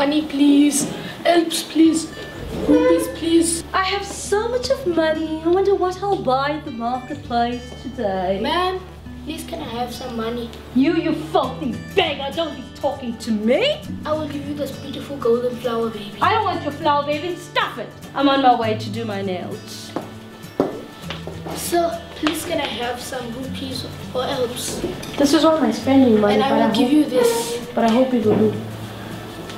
Money, please. Helps, please. Rupees, please. I have so much of money. I wonder what I'll buy at the marketplace today. Ma'am, please can I have some money? You, you filthy beggar, don't be talking to me. I will give you this beautiful golden flower baby. I don't want your flower, baby. Stuff it. I'm on my way to do my nails. Sir, please can I have some rupees or helps? This is all my spending money, And I will give you this. But I hope it will do.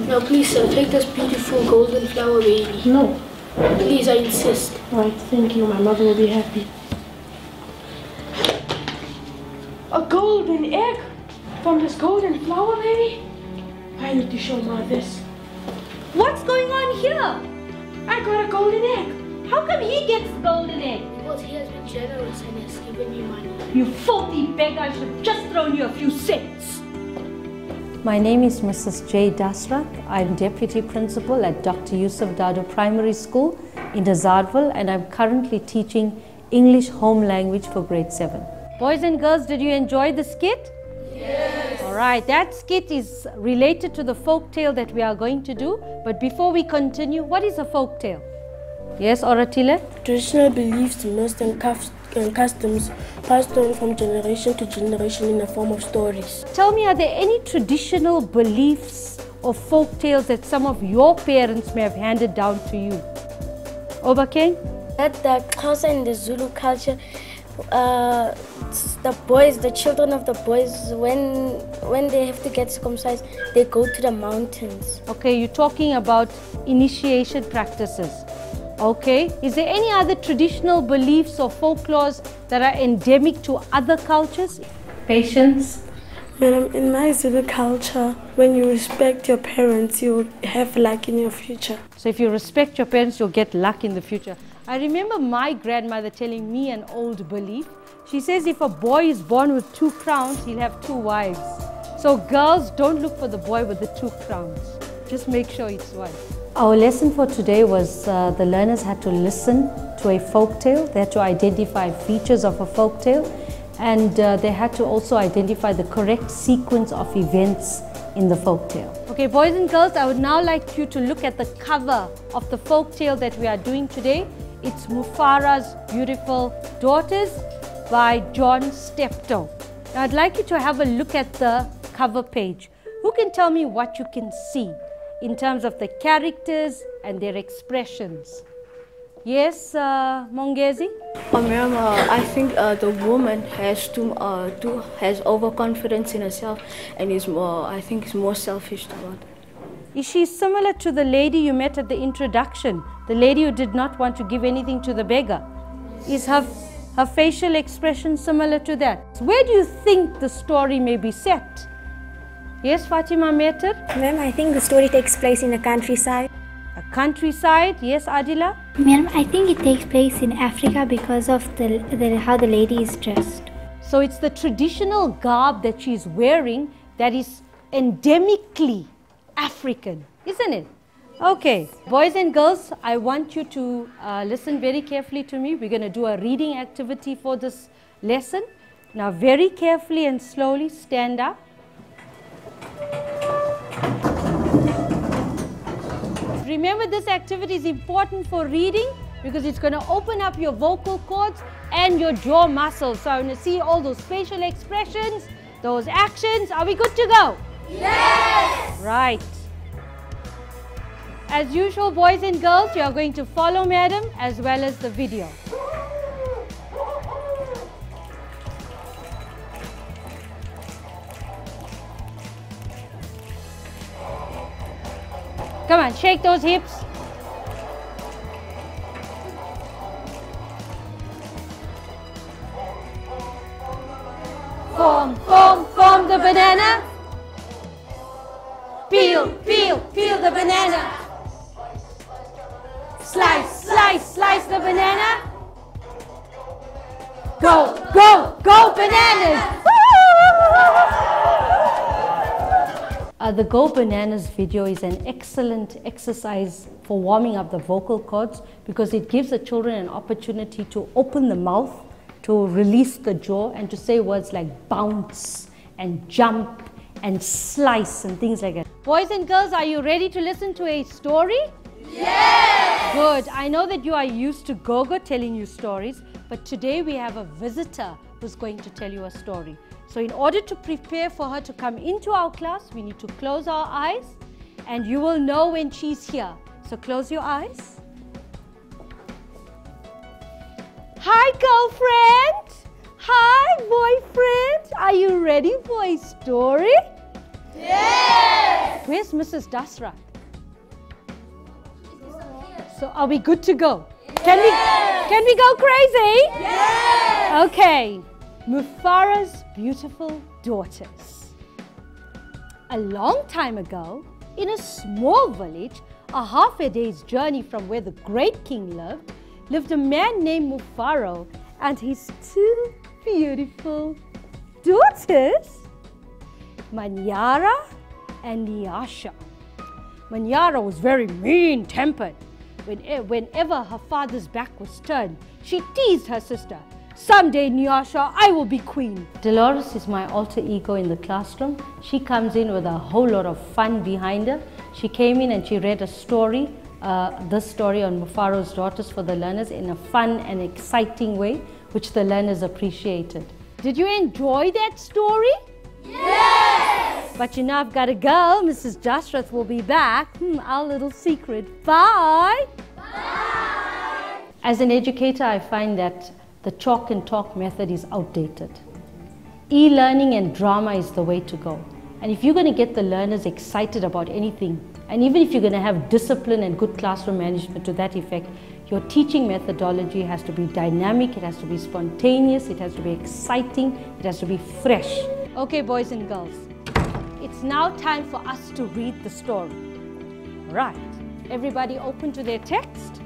No, please, sir, take this beautiful golden flower baby. No. Please, I insist. Right, thank you. My mother will be happy. A golden egg from this golden flower baby? I need to show Ma this. What's going on here? I got a golden egg. How come he gets the golden egg? Because he has been generous and has given me money. You filthy beggar, I should have just thrown you a few cents. My name is Mrs. J. Dasruth. I'm Deputy Principal at Dr. Yusuf Dadoo Primary School in Azarville and I'm currently teaching English Home Language for grade 7. Boys and girls, did you enjoy the skit? Yes. All right, that skit is related to the folk tale that we are going to do. But before we continue, what is a folk tale? Yes, Oratile? Traditional beliefs, myths, and cus- and customs passed on from generation to generation in the form of stories. Tell me, are there any traditional beliefs or folk tales that some of your parents may have handed down to you? Obakeng? That the Xhosa and the Zulu culture, uh, the boys, the children of the boys, when when they have to get circumcised, they go to the mountains. Okay, you're talking about initiation practices. Okay, is there any other traditional beliefs or folklores that are endemic to other cultures? Patience. Madam, in my Zulu culture, when you respect your parents, you have luck in your future. So if you respect your parents, you'll get luck in the future. I remember my grandmother telling me an old belief. She says if a boy is born with two crowns, he'll have two wives. So girls, don't look for the boy with the two crowns. Just make sure it's one. Our lesson for today was uh, the learners had to listen to a folk tale. They had to identify features of a folk tale and uh, they had to also identify the correct sequence of events in the folk tale. Okay, boys and girls, I would now like you to look at the cover of the folk tale that we are doing today. It's Mufaro's Beautiful Daughters by John Steptoe. Now I'd like you to have a look at the cover page. Who can tell me what you can see in terms of the characters and their expressions? Yes, uh, Mongezi? Uh, ma'am, uh, I think uh, the woman has too, uh, too has overconfidence in herself and is more. I think is more selfish toward. Is she similar to the lady you met at the introduction? The lady who did not want to give anything to the beggar? Is her, her facial expression similar to that? Where do you think the story may be set? Yes, Fatima Meter? Ma'am, I think the story takes place in the countryside. A countryside? Yes, Adila? Ma'am, I think it takes place in Africa because of the, the how the lady is dressed. So it's the traditional garb that she's wearing that is endemically African, isn't it? Okay, boys and girls, I want you to uh, listen very carefully to me. We're going to do a reading activity for this lesson. Now, very carefully and slowly stand up. Remember, this activity is important for reading because it's going to open up your vocal cords and your jaw muscles. So I'm going to see all those facial expressions, those actions. Are we good to go? Yes! Right. As usual, boys and girls, you are going to follow Madam as well as the video. On, shake those hips. Form, form, form the banana. Peel, peel, peel the banana. Slice, slice, slice the banana. Go, go, go bananas! Uh, the Go Bananas video is an excellent exercise for warming up the vocal cords because it gives the children an opportunity to open the mouth, to release the jaw, and to say words like bounce and jump and slice and things like that. Boys and girls, are you ready to listen to a story? Yes! Good. I know that you are used to Gogo telling you stories, but today we have a visitor who's going to tell you a story. So in order to prepare for her to come into our class, we need to close our eyes and you will know when she's here. So close your eyes. Hi, girlfriend. Hi, boyfriend. Are you ready for a story? Yes. Where's Mrs. Dasruth? So are we good to go? Can we can we go crazy? Yes. Okay. Mufaro's beautiful daughters. A long time ago, in a small village, a half a day's journey from where the great king lived, lived a man named Mufaro and his two beautiful daughters, Manyara and Nyasha. Manyara was very mean-tempered. Eh, whenever her father's back was turned, she teased her sister Someday, Nyasha, I will be queen. Dolores is my alter ego in the classroom. She comes in with a whole lot of fun behind her. She came in and she read a story, uh, this story on Mufaro's daughters for the learners in a fun and exciting way, which the learners appreciated. Did you enjoy that story? Yes! But you know I've got to go. Mrs. Dasruth will be back. Hmm, our little secret. Bye! Bye! As an educator, I find that the chalk and talk method is outdated. E-learning and drama is the way to go. And if you're going to get the learners excited about anything, and even if you're going to have discipline and good classroom management to that effect, your teaching methodology has to be dynamic, it has to be spontaneous, it has to be exciting, it has to be fresh. Okay, boys and girls, it's now time for us to read the story. Right, everybody open to their text.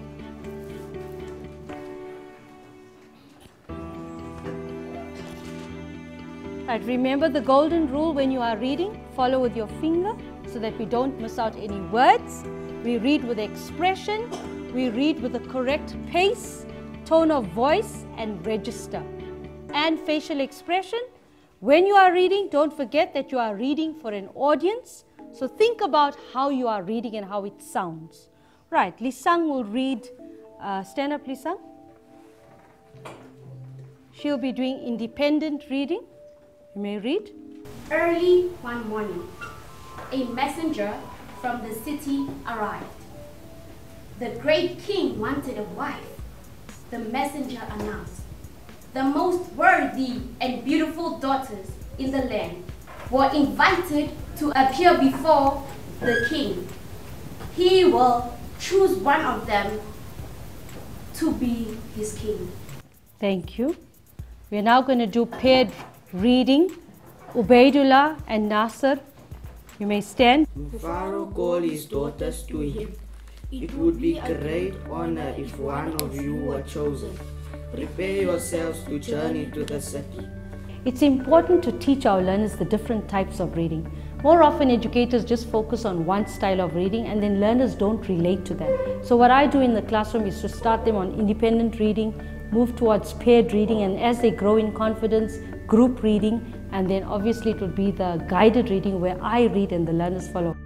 Right, remember the golden rule when you are reading, follow with your finger so that we don't miss out any words. We read with expression, we read with the correct pace, tone of voice and register. And facial expression. When you are reading, don't forget that you are reading for an audience. So think about how you are reading and how it sounds. Right, Lisang will read, uh, stand up Lisang. She'll be doing independent reading. You may read. Early one morning, a messenger from the city arrived. The great king wanted a wife. The messenger announced, the most worthy and beautiful daughters in the land were invited to appear before the king. He will choose one of them to be his king. Thank you. We are now going to do paired reading Ubaidullah and Nasser. You may stand. Pharaoh called his daughters to him. It would be great honor if one of you were chosen. Prepare yourselves to journey to the city. It's important to teach our learners the different types of reading. More often educators just focus on one style of reading and then learners don't relate to that. So what I do in the classroom is to start them on independent reading, move towards paired reading and as they grow in confidence, group reading, and then obviously it will be the guided reading where I read and the learners follow.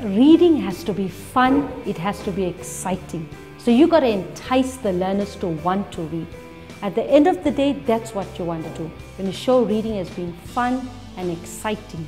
Reading has to be fun, it has to be exciting. So you got to entice the learners to want to read. At the end of the day, that's what you want to do. When you show reading as being fun and exciting.